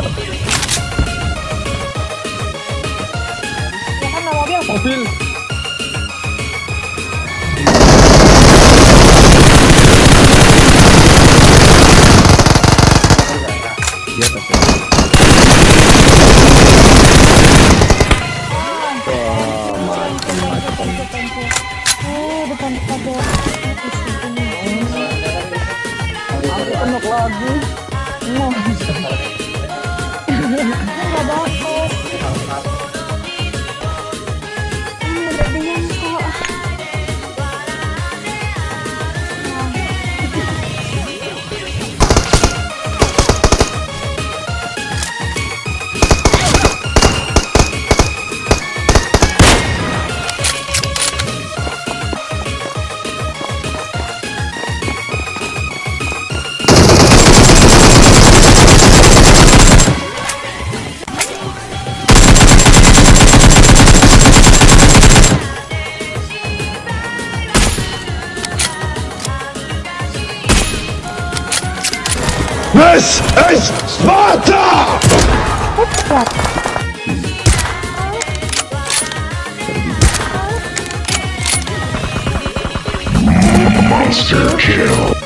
Ya kan ada mobil. Mobil. Di atas ya. Wah, macam macam. Oh, depan ada. Lagi. Mau. This is Sparta! Monster kill.